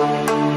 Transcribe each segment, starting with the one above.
Thank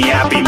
me, I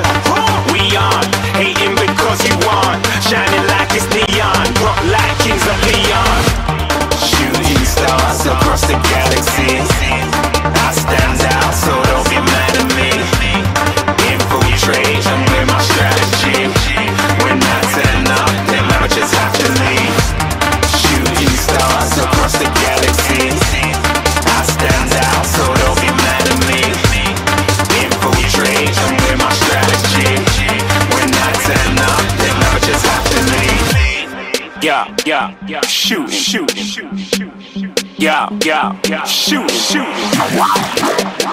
Yeah, yeah, yeah. Shoot, shoot, shoot, shoot. Yeah, yeah, yeah. Shooting, shooting.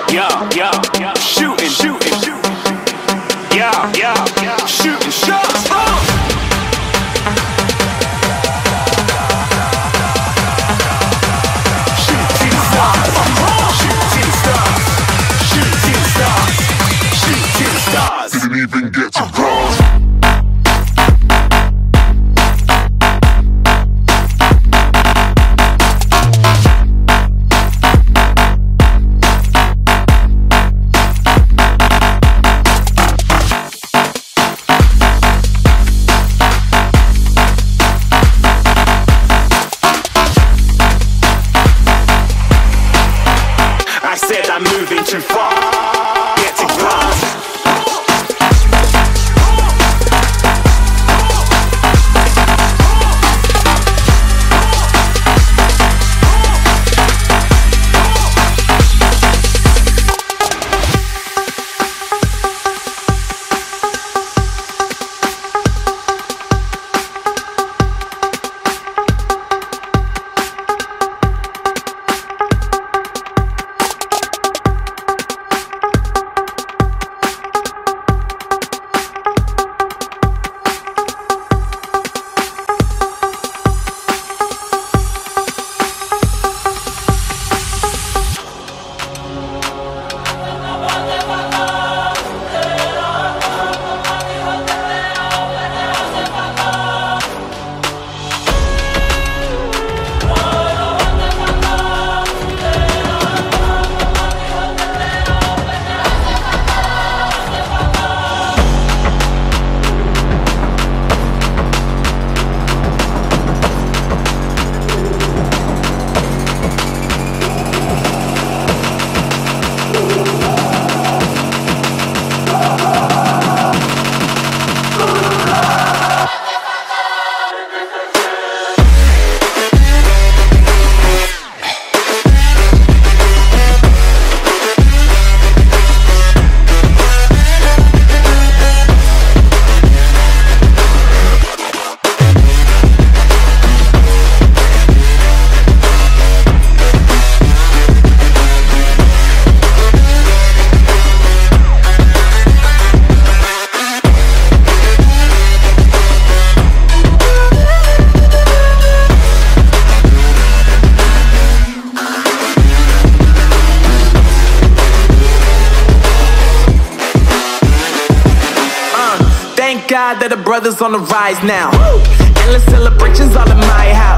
Yeah, yeah, yeah. Shooting, shooting, shooting. Yeah, yeah, yeah. Shooting shots. Uh! Stars. Shooting stars. Shooting stars. Shooting stars. Didn't even get brothers on the rise now. Endless celebrations all in my house.